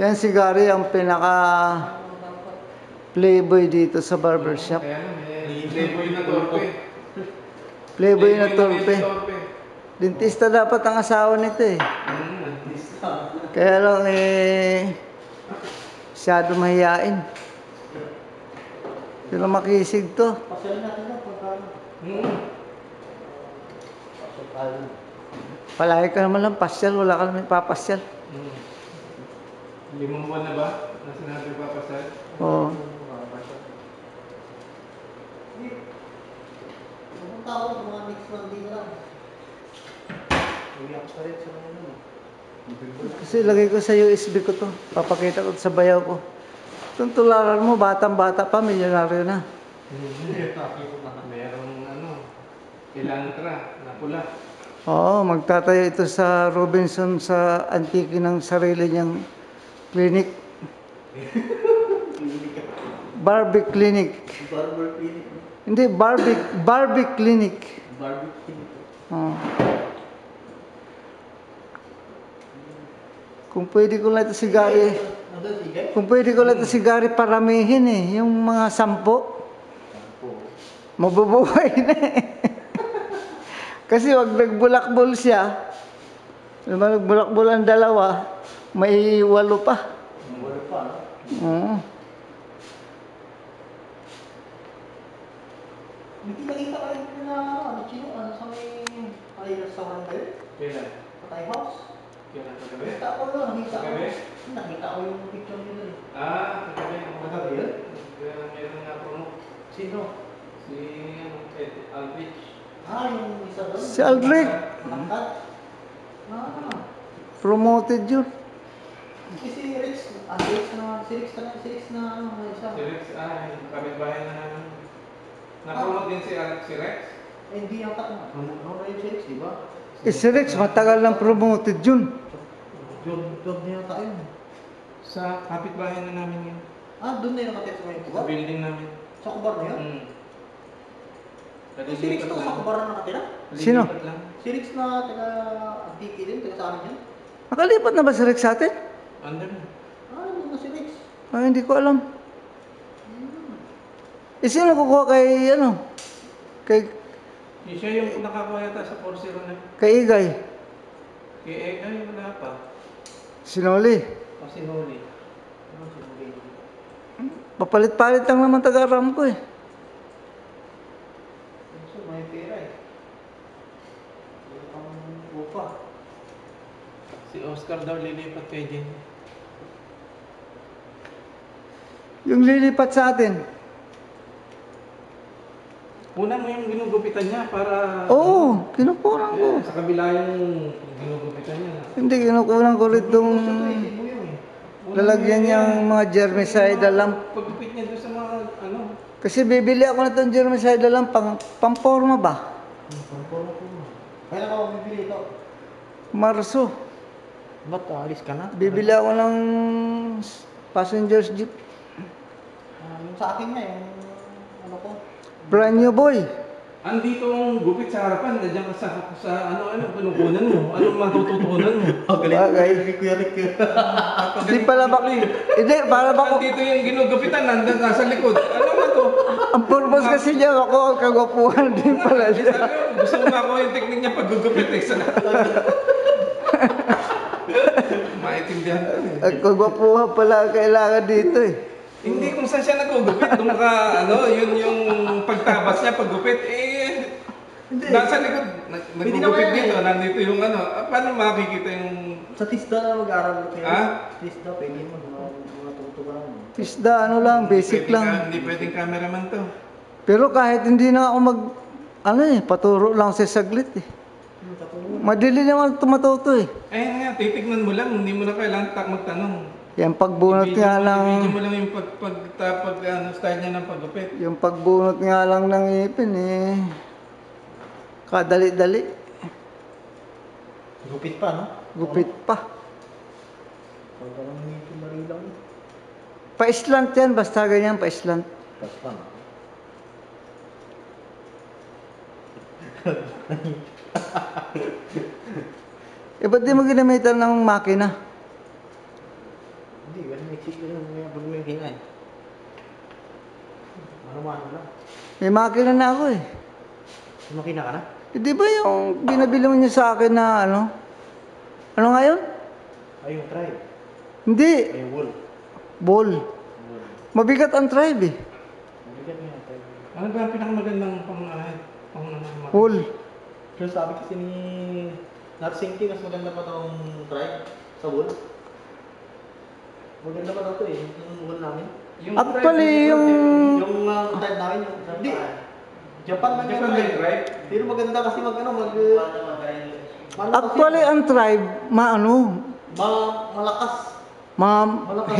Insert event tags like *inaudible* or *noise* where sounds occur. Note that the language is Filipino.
Yan si Gary ang pinaka playboy dito sa barbershop. May playboy na torpe. Playboy na torpe. Dentista dapat ang asawa nito eh. Kaya lang eh, masyado mahihain. Pero makisig to. Pasalan natin na pagka ano. Mm. Pasalan. Palagi ka naman lang pasyal, wala ka naman papasyal. Mm. Limang buwan na ba? Na sinabi pa? Oo. Pumunta ako sa mga next month din lang. Uwi ako pa rin sa mga ano. Kasi lagay ko sa USB ko to. Papakita ko sa bayaw ko. Itong tularan mo, batang-bata pa, milyonaryo na. *laughs* Merong ano, ilantra na pula. Oo, magtatayo ito sa Robinson sa antiki ng sarili niyang clinic. Barbie Clinic. Barber clinic. Hindi, Barbie, Barbie Clinic. Barber clinic. Oo. Kung pwede ko lang ito si Gary, kung pwede ko lang ito si Gary paramihin eh, yung mga sampo, mabubuhay na eh. Kasi wag nagbulakbol siya, nagbulakbol ang dalawa, may walo pa. Wala pa, no? Oo. Hindi nakita ka rin na ano, chino, ano sa may ay restaurant kayo? Kailan? Patay house? Kailan kagabi? Nakita ko yun, nakita ko. Kagabi? Nakita ko yung picture nila eh. Ah, kagabi. Kagabi yun? Meron meron nga promo. Sino? Si ano, Ed Aldrich. Ah, yung isa doon. Si Aldrich, Nakkat? Ah. promoted yun. Si si Rex, ah, Rex na, si Rex na, si Rex na, ano, na isa. Si Rex, ah, yung kapitbahay na namin. Na-promote din si Alex si Rex. Eh, hindi yata kung ano, ano na yung si Rex, di ba? Eh, si Rex, matagal lang promoted yun. Job, job niya yata yun. Sa kapitbahay na namin yun. Ah, doon na yung nakatip sa may Sa kubar? building namin. Sa kubar na yun? Mm. Eh, si Rex na sa kubar na nakatira? Sino? Lilipat lang. Si Rex na taga Antiki din, taga sa amin yan? Nakalipat na ba si Rex sa atin? Under na. Ah, ano na si Rex? Ah, hindi ko alam. Eh, sino kukuha kay, ano, kay, Yung siya yung nakakuha yata sa 4-0 na. kay Igay? Kaya eh, ay, wala pa. Sinoli. O si Noli. Ano si Nuri? Papalit-palit lang naman taga-ram ko eh. So, may pera eh. Wala pang upa. Si Oscar daw lilipat kay Jen. Yung lilipat sa atin. Una mo yung ginugupitan niya para... Oo, kinukunan ko. Sa kabila yung ginugupitan niya. Hindi, kinukunan ko itong Ito eh, lalagyan mo niyang yung- mga germicide lang. Paggupit niya doon sa mga ano. Kasi bibili ako na itong germicide lang pang, pamporma ba? Puro ko. Kailan ka bibili ito? Marso. Ba't alis ka na? Bibili ako ng passenger's jeep. Sa akin nga, yung ano ko. Brand new boy. Andito ang gupit sa harapan, nandiyan ka sa, sa ano, ano, pinukunan mo. Anong matututunan mo? *laughs* Bagay. Ni Kuya Rick. Hindi pala ba... Hindi, para ba ko... Andito yung ginugupitan, nandun nasa likod. Ano ba to? Ang purpose kasi niya ako, ang kagwapuhan din pala siya. Sabi ko, gusto mo makuha yung technique niya paggugupit eh. Sa *laughs* Maintindihan ko eh. Ang kagwapuhan pala ang kailangan dito eh. Hindi saan siya nagugupit, doon ka, ano, yun yung pagtabas niya, paggupit, eh, nasa likod, nag- Pwede nagugupit yan dito, eh. nandito yung ano, ah, paano makikita yung, Sa TISDA na mag-aaral kayo. Ha? TISDA, pwede mo. Mga, mga tutugan mo. Isda, ano lang, basic pwedeng lang. ka- hindi pwedeng cameraman to. Pero kahit hindi na ako mag... Ano eh, paturo lang sa saglit eh. Madali naman tumatuto eh. Ayun nga, titignan mo lang, hindi mo na kailangan tak magtanong. Yan pagbunot nga mo- lang... i-video mo lang yung pag, pag, ta- pag, ano, style niya ng paggupit. Yung pagbunot nga lang ng ipin eh. Kadali-dali. Gupit pa, no? Gupit pa. Pag walang ngipin, mali lang. Pa-islant yan, basta ganyan pa-islant. Pas pa, no? Eh, ba't di mo ginamitan ng makina? ko yung may pag may hinga eh. Ano-ano lang. May makina na ako eh. May makina ka na? Eh, Di ba yung binabili mo niya sa akin na ano? Ano nga yun? Ay, yung tribe. Hindi. Ay, yung wool. Ball. Mabigat ang tribe eh. Mabigat nga yung tribe. Ano ba ang pinakamagandang pang uh, pang Wool. Pero sabi kasi ni Narsinki, mas maganda pa tong tribe sa wool. Maganda pa daw to eh, yung wool namin. Yung Actually, tribe, yung... Yung uh, tribe namin, yung tribe Di. pa. Japan man Japan yung yung tribe? Pero maganda kasi mag ano, mag... Actually, ang tribe, maano, ma malakas. ma Malakas.